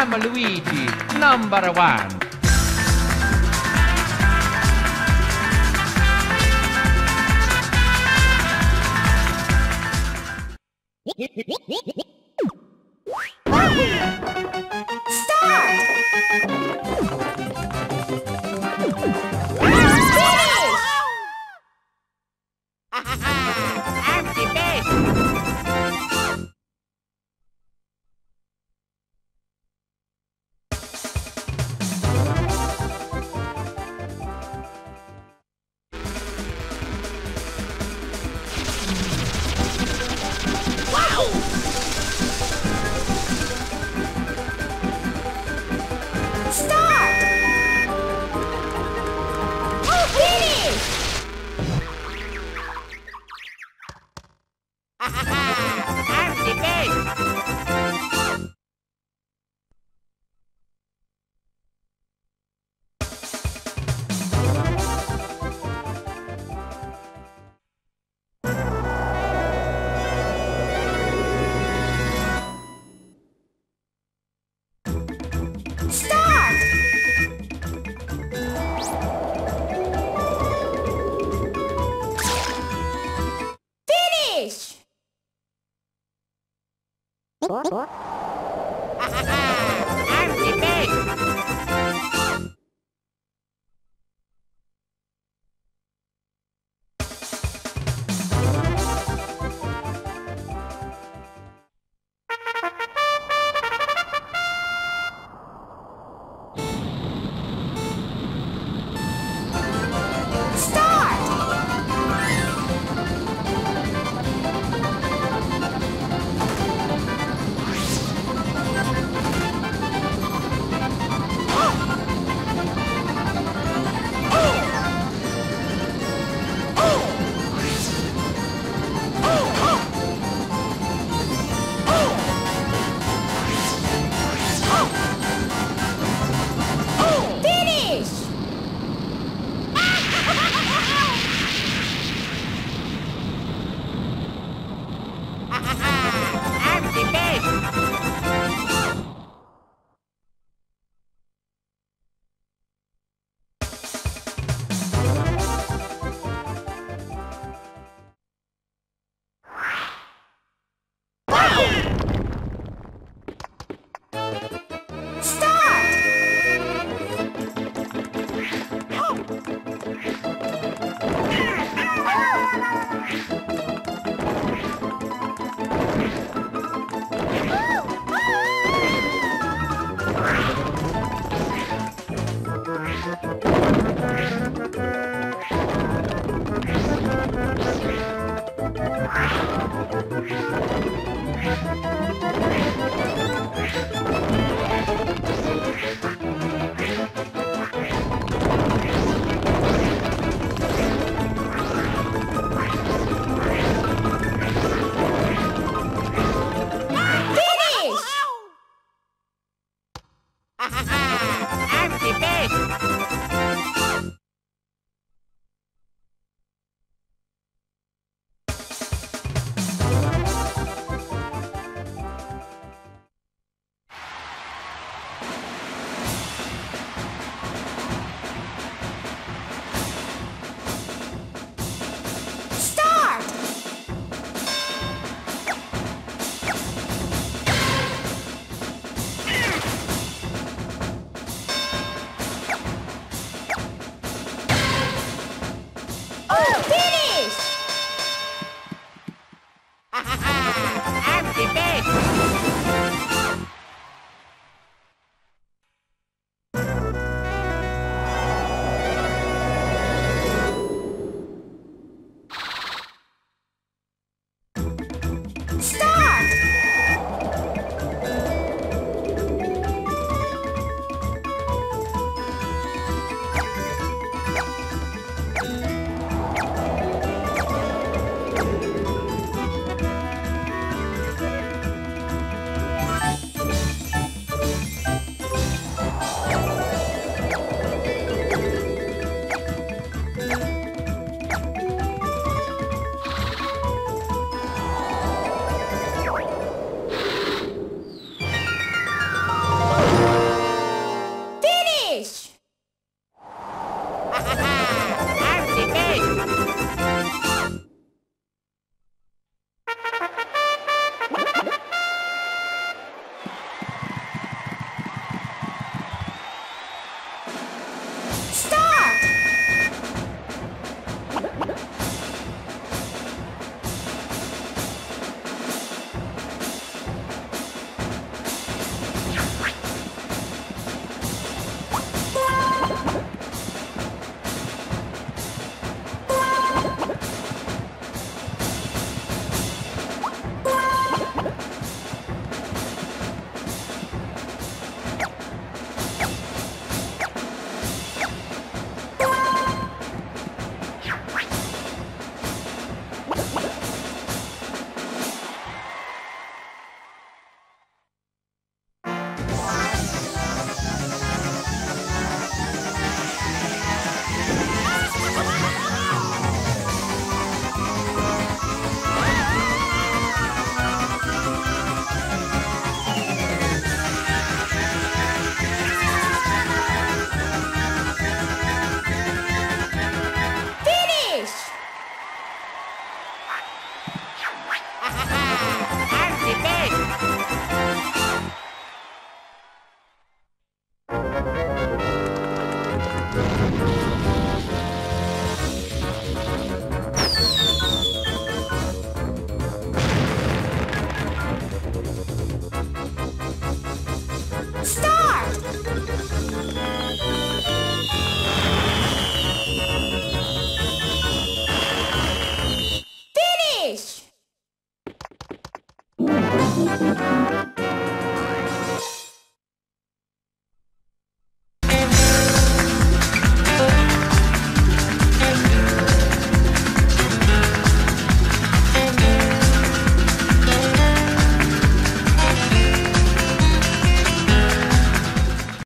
I'm Luigi, number one. I'm the Oh, oh. Woo!